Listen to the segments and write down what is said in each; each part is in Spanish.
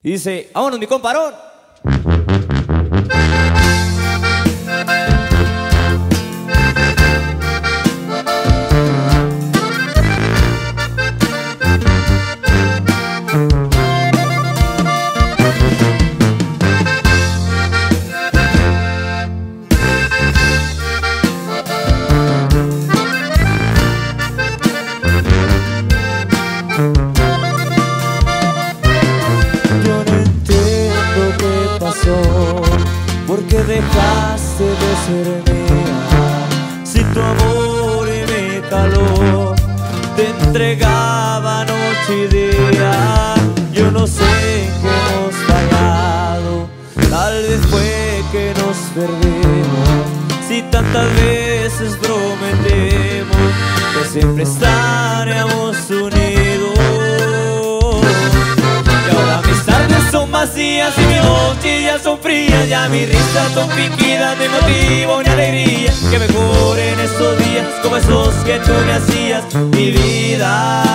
Dice, vámonos mi comparón. Qué pasó, por qué dejaste de ser mía. Si tu amor me caló, te entregaba noche y día. Yo no sé qué hemos fallado, tal vez fue que nos perdimos. Si tantas veces prometemos que siempre estaremos vacías y mis noches ya son frías Ya mis risas son fingidas de motivo ni alegría. Que mejoren estos días como esos que tú me hacías Mi vida.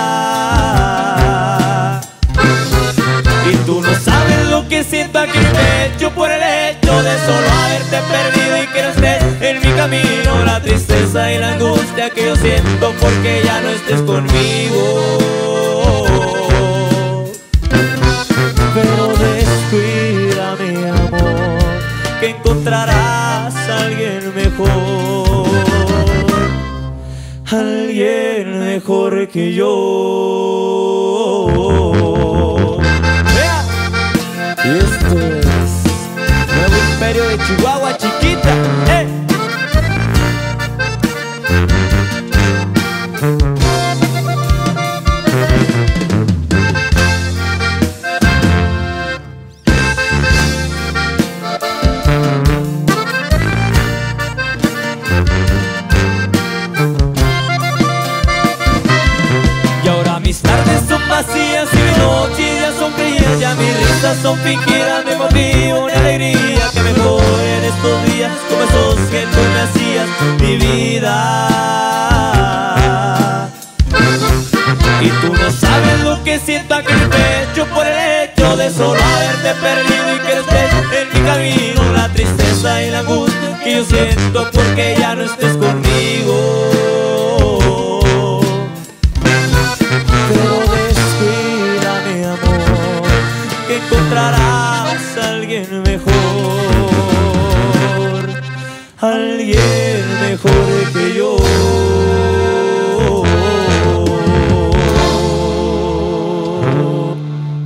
Y tú no sabes lo que siento aquí en mi pecho Por el hecho de solo haberte perdido y que no estés en mi camino. La tristeza y la angustia que yo siento porque ya no estés conmigo encontrarás a alguien mejor, alguien mejor que yo. Vacías y mis noches ya son frías Ya mis risas son fingidas, de motivo ni alegría Que mejoren estos días como esos que tú me hacías Mi vida. Y tú no sabes lo que siento aquí en el pecho Por el hecho de solo haberte perdido y que estés en mi camino La tristeza y la angustia que yo siento porque ya no estés alguien mejor que yo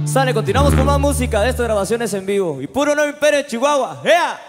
Sale, continuamos con más música de estas grabaciones en vivo. Y puro nuevo imperio de Chihuahua. ¡Ea!